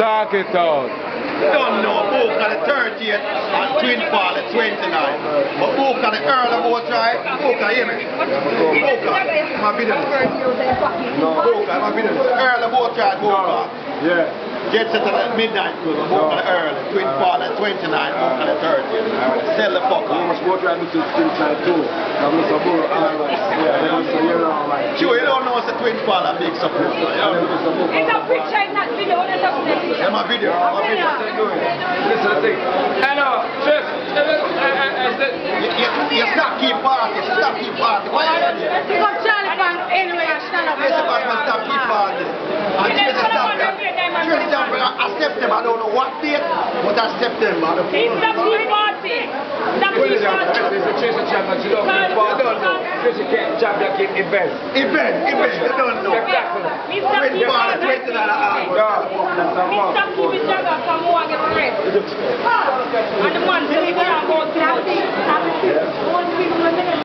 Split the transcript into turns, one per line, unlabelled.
Talk it out.
Don't know book on the 30th and Twin Fall the 29th. But book on the Earl of Boat book on hear me. Book on. My business. Book on, my business. Earl of Boat book on.
Yeah.
Get to the midnight cruise, book on the Earl, Twin Fall the 29th, book on the 30th. Sell the fuck
I'm
out.
a sport driver to still try too. I'm a saburo alright. Yeah, I'm a you're alright.
Sure, you don't know it's a Twin Fall a big support.
I'm a saburo.
It's a picture, it's not video. That's a picture.
Yeah, my video, my video.
Listen, thing. Uh, Hello, just.
Uh, uh, you, you, you stop keep party, stop keep party. Why you here?
Pick up Charlie Pan anyway and stand up.
Yes, but man, stop keep party. And Tracy stop there. Tracy stop there. I September, I don't know what date, but I September. The
It's the tea party. The tea party.
It's a Tracy champion. She don't know. I don't know. Tracy champion in events.
event, event, you don't know.
Mr.
Twin
Tea
Fall,
party.
twenty nine hours.
misakibisaka kamo